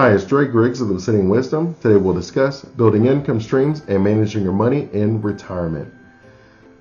Hi, it's Dre Griggs of the Obsidian Wisdom. Today we'll discuss building income streams and managing your money in retirement.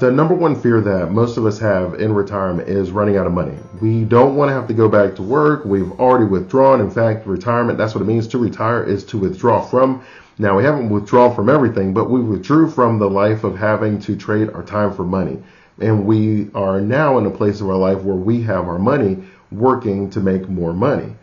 The number one fear that most of us have in retirement is running out of money. We don't want to have to go back to work. We've already withdrawn. In fact, retirement, that's what it means to retire, is to withdraw from. Now, we haven't withdrawn from everything, but we withdrew from the life of having to trade our time for money. And we are now in a place of our life where we have our money working to make more money.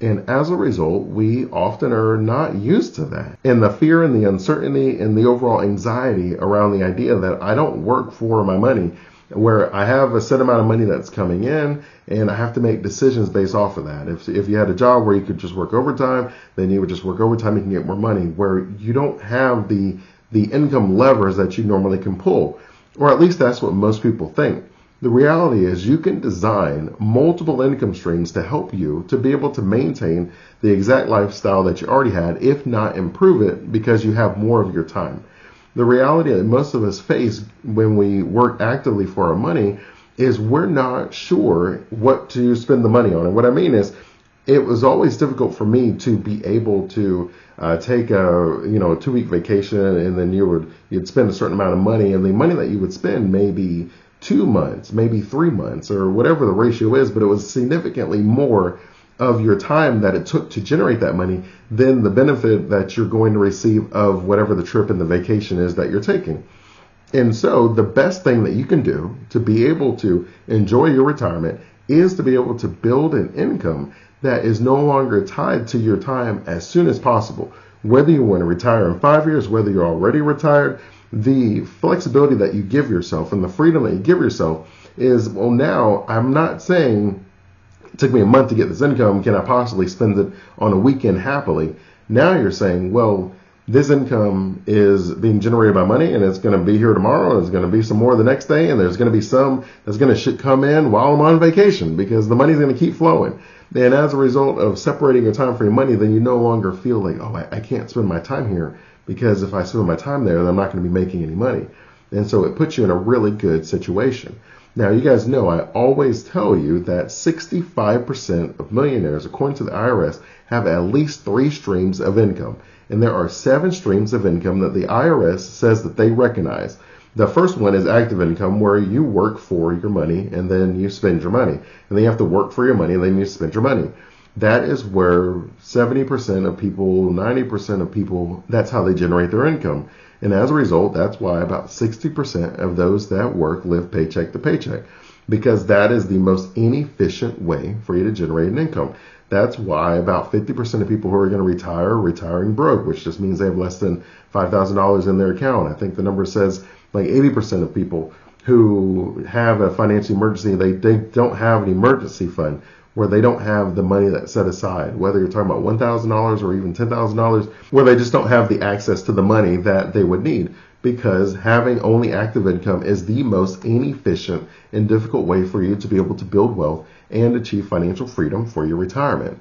And as a result, we often are not used to that. And the fear and the uncertainty and the overall anxiety around the idea that I don't work for my money, where I have a set amount of money that's coming in and I have to make decisions based off of that. If, if you had a job where you could just work overtime, then you would just work overtime, and you can get more money, where you don't have the, the income levers that you normally can pull. Or at least that's what most people think. The reality is you can design multiple income streams to help you to be able to maintain the exact lifestyle that you already had, if not improve it because you have more of your time. The reality that most of us face when we work actively for our money is we're not sure what to spend the money on. And what I mean is it was always difficult for me to be able to uh, take a you know a two week vacation and then you would you'd spend a certain amount of money and the money that you would spend may be two months, maybe three months, or whatever the ratio is, but it was significantly more of your time that it took to generate that money than the benefit that you're going to receive of whatever the trip and the vacation is that you're taking. And so the best thing that you can do to be able to enjoy your retirement is to be able to build an income that is no longer tied to your time as soon as possible. Whether you want to retire in five years, whether you're already retired, the flexibility that you give yourself and the freedom that you give yourself is well now I'm not saying it took me a month to get this income. Can I possibly spend it on a weekend happily? Now you're saying well this income is being generated by money and it's going to be here tomorrow and there's going to be some more the next day and there's going to be some that's going to come in while I'm on vacation because the money's going to keep flowing. And as a result of separating your time for your money then you no longer feel like oh I, I can't spend my time here because if I spend my time there, then I'm not going to be making any money. And so it puts you in a really good situation. Now, you guys know I always tell you that 65% of millionaires, according to the IRS, have at least three streams of income. And there are seven streams of income that the IRS says that they recognize. The first one is active income, where you work for your money and then you spend your money. And then you have to work for your money and then you spend your money that is where 70% of people, 90% of people, that's how they generate their income. And as a result, that's why about 60% of those that work live paycheck to paycheck because that is the most inefficient way for you to generate an income. That's why about 50% of people who are going to retire are retiring broke, which just means they have less than $5,000 in their account. I think the number says like 80% of people who have a financial emergency, they, they don't have an emergency fund where they don't have the money that's set aside, whether you're talking about $1,000 or even $10,000, where they just don't have the access to the money that they would need because having only active income is the most inefficient and difficult way for you to be able to build wealth and achieve financial freedom for your retirement.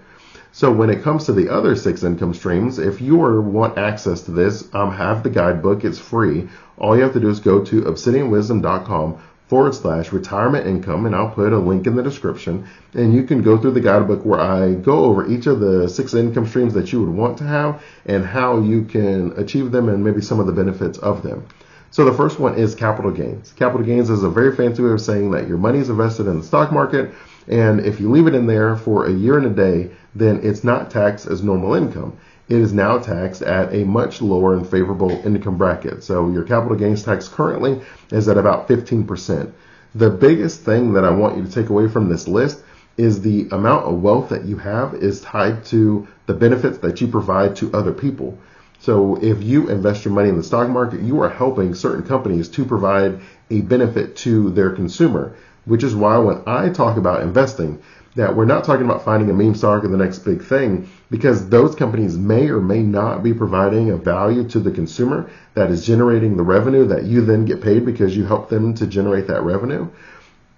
So when it comes to the other six income streams, if you want access to this, um, have the guidebook. It's free. All you have to do is go to obsidianwisdom.com forward slash retirement income, and I'll put a link in the description. And you can go through the guidebook where I go over each of the six income streams that you would want to have and how you can achieve them and maybe some of the benefits of them. So the first one is capital gains. Capital gains is a very fancy way of saying that your money is invested in the stock market, and if you leave it in there for a year and a day, then it's not taxed as normal income it is now taxed at a much lower and favorable income bracket. So your capital gains tax currently is at about 15%. The biggest thing that I want you to take away from this list is the amount of wealth that you have is tied to the benefits that you provide to other people. So if you invest your money in the stock market, you are helping certain companies to provide a benefit to their consumer, which is why when I talk about investing, that we're not talking about finding a meme stock or the next big thing because those companies may or may not be providing a value to the consumer that is generating the revenue that you then get paid because you help them to generate that revenue.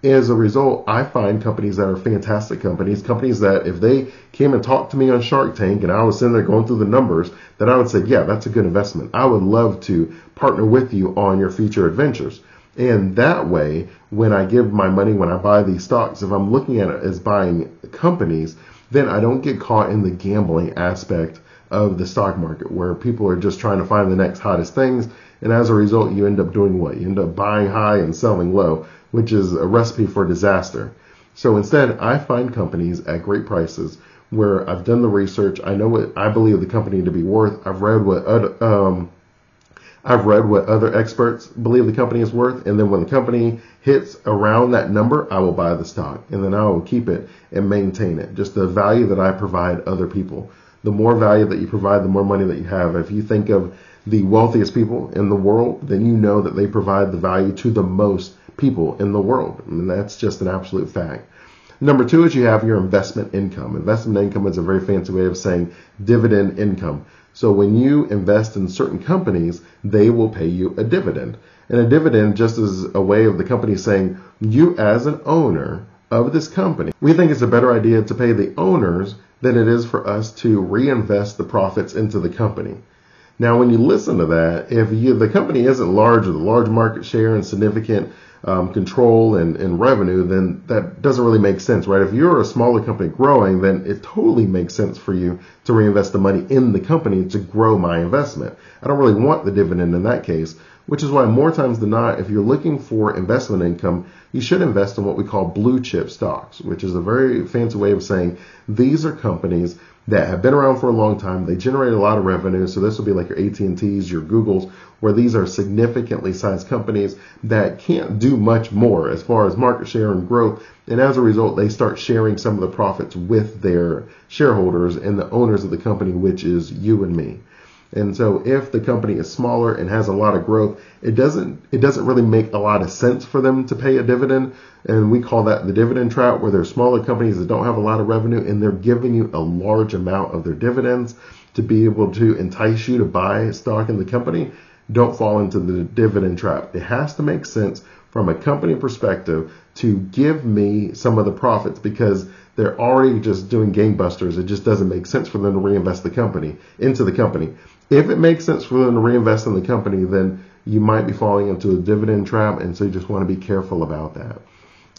As a result, I find companies that are fantastic companies, companies that if they came and talked to me on Shark Tank and I was sitting there going through the numbers, that I would say, yeah, that's a good investment. I would love to partner with you on your future adventures. And that way, when I give my money, when I buy these stocks, if I'm looking at it as buying companies, then I don't get caught in the gambling aspect of the stock market where people are just trying to find the next hottest things. And as a result, you end up doing what? You end up buying high and selling low, which is a recipe for disaster. So instead, I find companies at great prices where I've done the research. I know what I believe the company to be worth. I've read what other, um, I've read what other experts believe the company is worth, and then when the company hits around that number, I will buy the stock, and then I will keep it and maintain it. Just the value that I provide other people. The more value that you provide, the more money that you have. If you think of the wealthiest people in the world, then you know that they provide the value to the most people in the world. I mean, that's just an absolute fact. Number two is you have your investment income. Investment income is a very fancy way of saying dividend income. So when you invest in certain companies, they will pay you a dividend. And a dividend just is a way of the company saying, you as an owner of this company, we think it's a better idea to pay the owners than it is for us to reinvest the profits into the company. Now, when you listen to that, if you, the company isn't large with a large market share and significant um, control and, and revenue, then that doesn't really make sense, right? If you're a smaller company growing, then it totally makes sense for you to reinvest the money in the company to grow my investment. I don't really want the dividend in that case, which is why more times than not, if you're looking for investment income, you should invest in what we call blue chip stocks, which is a very fancy way of saying these are companies that have been around for a long time. They generate a lot of revenue. So this will be like your AT&Ts, your Googles, where these are significantly sized companies that can't do much more as far as market share and growth. And as a result, they start sharing some of the profits with their shareholders and the owners of the company, which is you and me. And so if the company is smaller and has a lot of growth, it doesn't it doesn't really make a lot of sense for them to pay a dividend. And we call that the dividend trap where there's smaller companies that don't have a lot of revenue and they're giving you a large amount of their dividends to be able to entice you to buy stock in the company. Don't fall into the dividend trap. It has to make sense from a company perspective to give me some of the profits because they're already just doing gangbusters. It just doesn't make sense for them to reinvest the company into the company. If it makes sense for them to reinvest in the company, then you might be falling into a dividend trap, and so you just want to be careful about that.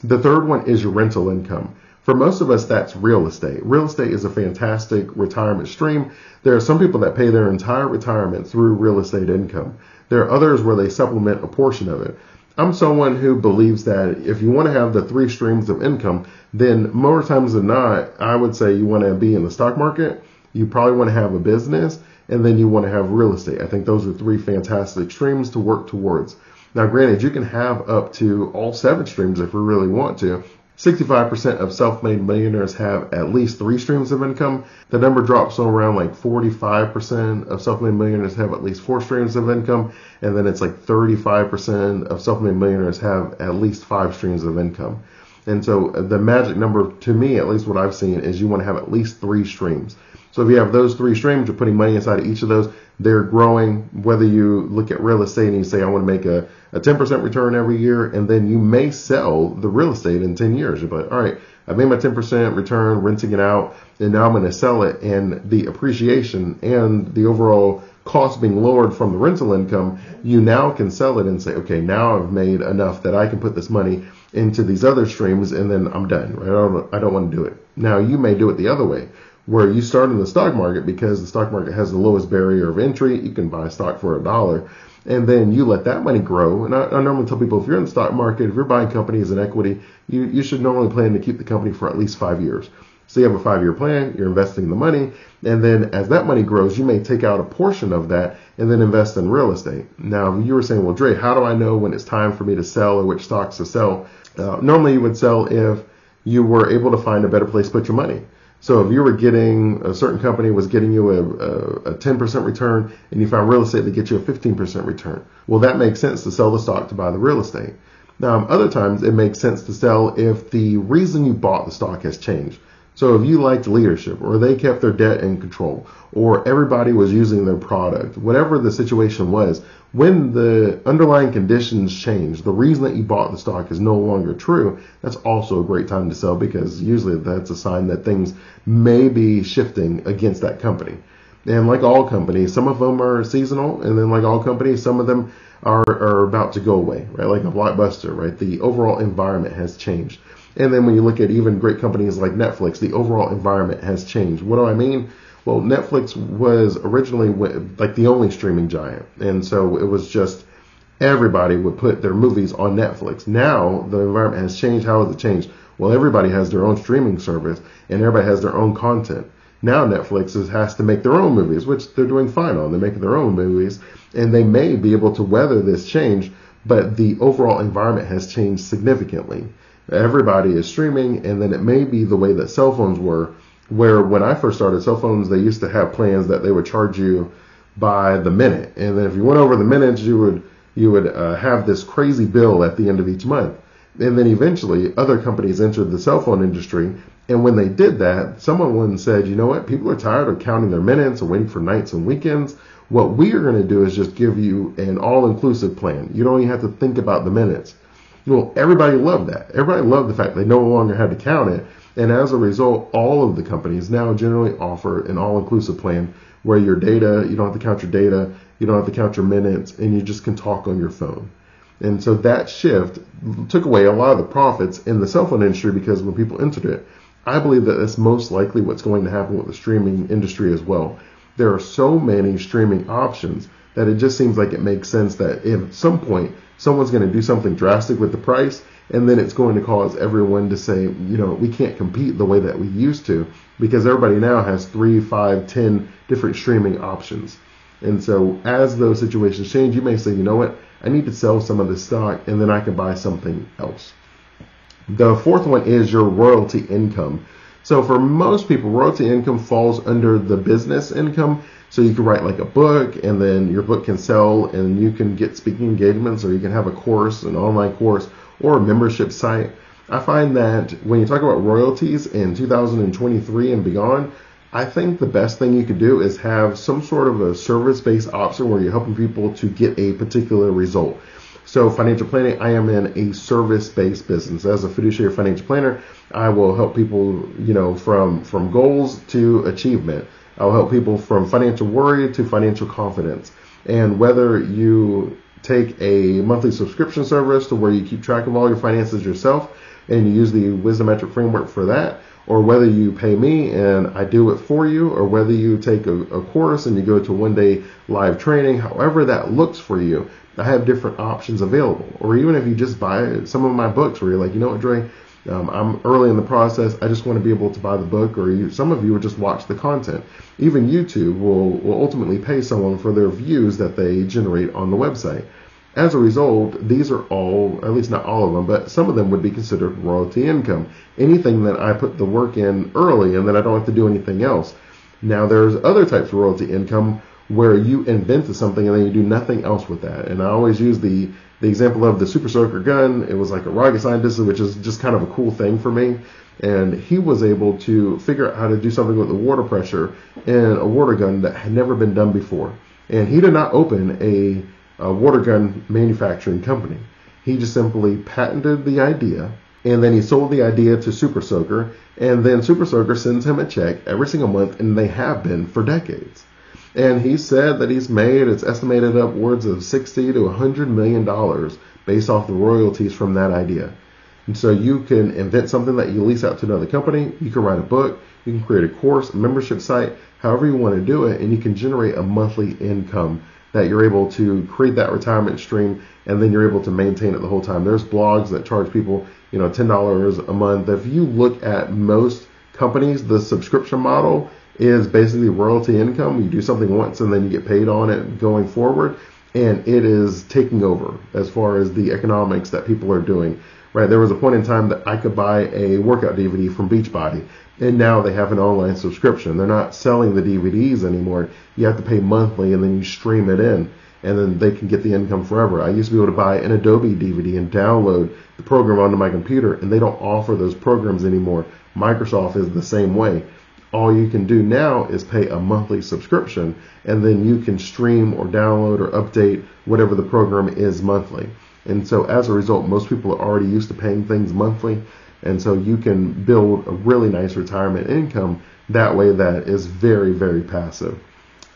The third one is your rental income. For most of us, that's real estate. Real estate is a fantastic retirement stream. There are some people that pay their entire retirement through real estate income. There are others where they supplement a portion of it. I'm someone who believes that if you want to have the three streams of income, then more times than not, I would say you want to be in the stock market, you probably want to have a business, and then you want to have real estate. I think those are three fantastic streams to work towards. Now, granted, you can have up to all seven streams if you really want to. 65% of self-made millionaires have at least three streams of income. The number drops to around like 45% of self-made millionaires have at least four streams of income. And then it's like 35% of self-made millionaires have at least five streams of income. And so uh, the magic number to me, at least what I've seen, is you want to have at least three streams. So if you have those three streams, you're putting money inside of each of those. They're growing. Whether you look at real estate and you say, I want to make a, a 10% return every year, and then you may sell the real estate in 10 years. You're like, all right, I made my 10% return renting it out, and now I'm going to sell it. And the appreciation and the overall cost being lowered from the rental income, you now can sell it and say, okay, now I've made enough that I can put this money into these other streams and then I'm done, right? I don't, I don't want to do it. Now you may do it the other way where you start in the stock market because the stock market has the lowest barrier of entry. You can buy stock for a dollar and then you let that money grow. And I, I, normally tell people if you're in the stock market, if you're buying companies in equity, you, you should normally plan to keep the company for at least five years. So you have a five year plan, you're investing the money, and then as that money grows, you may take out a portion of that and then invest in real estate. Now, you were saying, well, Dre, how do I know when it's time for me to sell or which stocks to sell? Uh, normally, you would sell if you were able to find a better place to put your money. So if you were getting a certain company was getting you a, a, a 10% return and you found real estate that gets you a 15% return, well, that makes sense to sell the stock to buy the real estate. Now, other times it makes sense to sell if the reason you bought the stock has changed. So if you liked leadership or they kept their debt in control or everybody was using their product, whatever the situation was, when the underlying conditions change, the reason that you bought the stock is no longer true, that's also a great time to sell because usually that's a sign that things may be shifting against that company. And like all companies, some of them are seasonal, and then like all companies, some of them are, are about to go away, right? Like a blockbuster, right? The overall environment has changed. And then when you look at even great companies like Netflix, the overall environment has changed. What do I mean? Well, Netflix was originally like the only streaming giant. And so it was just everybody would put their movies on Netflix. Now the environment has changed. How has it changed? Well, everybody has their own streaming service and everybody has their own content. Now Netflix is, has to make their own movies, which they're doing fine on. They're making their own movies and they may be able to weather this change, but the overall environment has changed significantly. Everybody is streaming and then it may be the way that cell phones were, where when I first started cell phones, they used to have plans that they would charge you by the minute. And then if you went over the minutes, you would you would uh, have this crazy bill at the end of each month. And then eventually other companies entered the cell phone industry. And when they did that, someone said, you know what, people are tired of counting their minutes and waiting for nights and weekends. What we are going to do is just give you an all inclusive plan. You don't even have to think about the minutes. Well, everybody loved that. Everybody loved the fact they no longer had to count it. And as a result, all of the companies now generally offer an all inclusive plan where your data, you don't have to count your data, you don't have to count your minutes, and you just can talk on your phone. And so that shift took away a lot of the profits in the cell phone industry because when people entered it, I believe that that's most likely what's going to happen with the streaming industry as well. There are so many streaming options that it just seems like it makes sense that at some point someone's going to do something drastic with the price and then it's going to cause everyone to say, you know, we can't compete the way that we used to because everybody now has three, five, ten different streaming options. And so as those situations change, you may say, you know what, I need to sell some of this stock and then I can buy something else. The fourth one is your royalty income. So for most people, royalty income falls under the business income. So you can write like a book and then your book can sell and you can get speaking engagements or you can have a course, an online course or a membership site. I find that when you talk about royalties in 2023 and beyond, I think the best thing you could do is have some sort of a service based option where you're helping people to get a particular result. So financial planning, I am in a service based business. As a fiduciary financial planner, I will help people, you know, from, from goals to achievement. I'll help people from financial worry to financial confidence. And whether you take a monthly subscription service to where you keep track of all your finances yourself and you use the Wisdometric framework for that, or whether you pay me and I do it for you, or whether you take a, a course and you go to one day live training, however that looks for you, I have different options available. Or even if you just buy some of my books where you're like, you know what, Dre, um, I'm early in the process. I just want to be able to buy the book, or you, some of you would just watch the content. Even YouTube will, will ultimately pay someone for their views that they generate on the website. As a result, these are all, at least not all of them, but some of them would be considered royalty income. Anything that I put the work in early and then I don't have to do anything else. Now, there's other types of royalty income where you invented something and then you do nothing else with that. And I always use the, the example of the super soaker gun. It was like a rocket scientist, which is just kind of a cool thing for me. And he was able to figure out how to do something with the water pressure in a water gun that had never been done before. And he did not open a a water gun manufacturing company. He just simply patented the idea and then he sold the idea to Super Soaker and then Super Soaker sends him a check every single month and they have been for decades. And he said that he's made, it's estimated upwards of 60 to 100 million dollars based off the royalties from that idea. And so you can invent something that you lease out to another company, you can write a book, you can create a course, a membership site, however you want to do it, and you can generate a monthly income that you're able to create that retirement stream and then you're able to maintain it the whole time. There's blogs that charge people, you know, $10 a month. If you look at most companies, the subscription model is basically royalty income. You do something once and then you get paid on it going forward. And it is taking over as far as the economics that people are doing. Right. There was a point in time that I could buy a workout DVD from Beachbody and now they have an online subscription. They're not selling the DVDs anymore. You have to pay monthly and then you stream it in and then they can get the income forever. I used to be able to buy an Adobe DVD and download the program onto my computer and they don't offer those programs anymore. Microsoft is the same way. All you can do now is pay a monthly subscription and then you can stream or download or update whatever the program is monthly. And so as a result, most people are already used to paying things monthly. And so you can build a really nice retirement income that way that is very, very passive.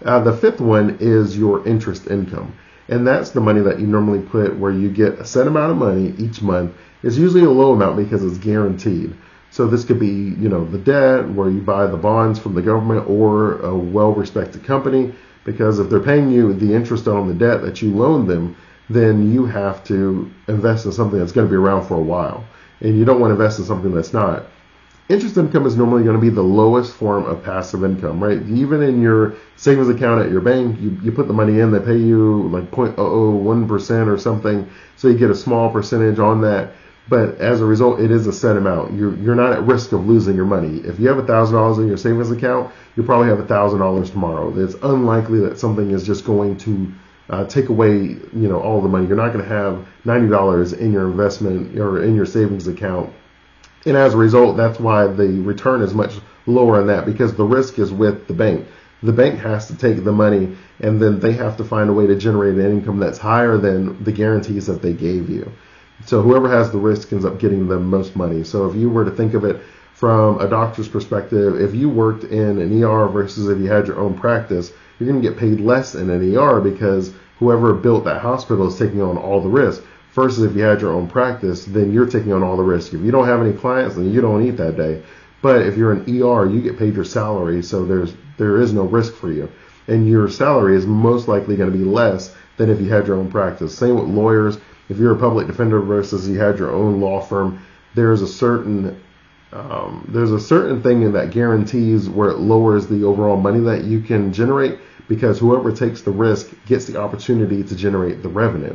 Uh, the fifth one is your interest income. And that's the money that you normally put where you get a set amount of money each month. It's usually a low amount because it's guaranteed. So this could be, you know, the debt where you buy the bonds from the government or a well-respected company because if they're paying you the interest on the debt that you loan them, then you have to invest in something that's going to be around for a while. And you don't want to invest in something that's not. Interest income is normally going to be the lowest form of passive income, right? Even in your savings account at your bank, you, you put the money in, they pay you like 0.001% or something. So you get a small percentage on that. But as a result, it is a set amount. You're, you're not at risk of losing your money. If you have $1,000 in your savings account, you'll probably have $1,000 tomorrow. It's unlikely that something is just going to uh, take away, you know, all the money. You're not going to have $90 in your investment or in your savings account. And as a result, that's why the return is much lower on that because the risk is with the bank. The bank has to take the money and then they have to find a way to generate an income that's higher than the guarantees that they gave you. So whoever has the risk ends up getting the most money. So if you were to think of it from a doctor's perspective, if you worked in an ER versus if you had your own practice, you're going to get paid less in an ER because whoever built that hospital is taking on all the risk. Versus if you had your own practice, then you're taking on all the risk. If you don't have any clients, then you don't eat that day. But if you're an ER, you get paid your salary, so there's there is no risk for you, and your salary is most likely going to be less than if you had your own practice. Same with lawyers if you're a public defender versus you had your own law firm, there's a certain um, there's a certain thing in that guarantees where it lowers the overall money that you can generate because whoever takes the risk gets the opportunity to generate the revenue.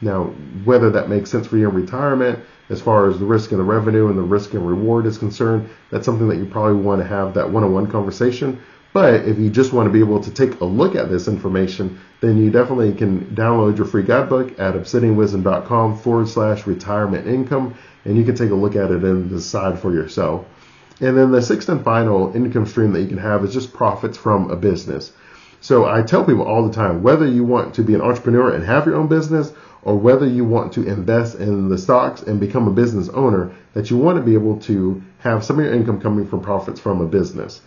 Now, whether that makes sense for you in retirement, as far as the risk and the revenue and the risk and reward is concerned, that's something that you probably want to have that one-on-one conversation. But if you just want to be able to take a look at this information, then you definitely can download your free guidebook at obsidianwisdom.com forward slash retirement income, and you can take a look at it and decide for yourself. And then the sixth and final income stream that you can have is just profits from a business. So I tell people all the time, whether you want to be an entrepreneur and have your own business, or whether you want to invest in the stocks and become a business owner, that you want to be able to have some of your income coming from profits from a business.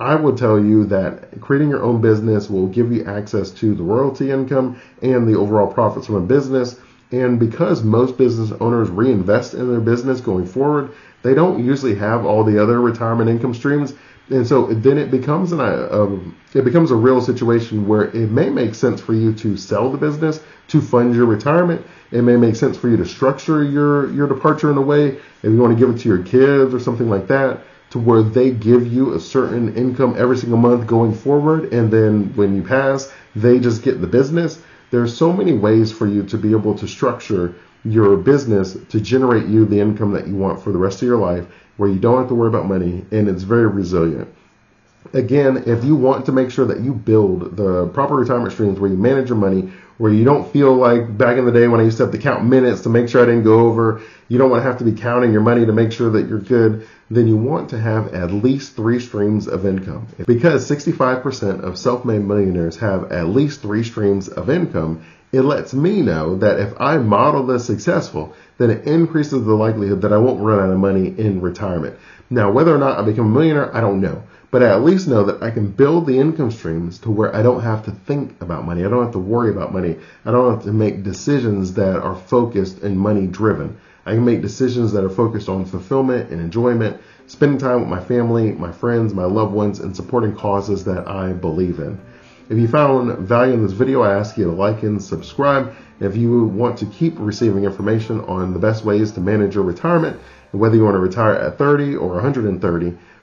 I would tell you that creating your own business will give you access to the royalty income and the overall profits from a business. And because most business owners reinvest in their business going forward, they don't usually have all the other retirement income streams. And so then it becomes an, uh, it becomes a real situation where it may make sense for you to sell the business to fund your retirement. It may make sense for you to structure your, your departure in a way if you want to give it to your kids or something like that to where they give you a certain income every single month going forward. And then when you pass, they just get the business. There's so many ways for you to be able to structure your business to generate you the income that you want for the rest of your life where you don't have to worry about money and it's very resilient. Again, if you want to make sure that you build the proper retirement streams where you manage your money, where you don't feel like back in the day when I used to have to count minutes to make sure I didn't go over, you don't want to have to be counting your money to make sure that you're good, then you want to have at least three streams of income. Because 65% of self-made millionaires have at least three streams of income, it lets me know that if I model this successful, then it increases the likelihood that I won't run out of money in retirement. Now, whether or not I become a millionaire, I don't know. But I at least know that I can build the income streams to where I don't have to think about money. I don't have to worry about money. I don't have to make decisions that are focused and money driven. I can make decisions that are focused on fulfillment and enjoyment, spending time with my family, my friends, my loved ones, and supporting causes that I believe in. If you found value in this video, I ask you to like and subscribe. If you want to keep receiving information on the best ways to manage your retirement, and whether you want to retire at 30 or 130,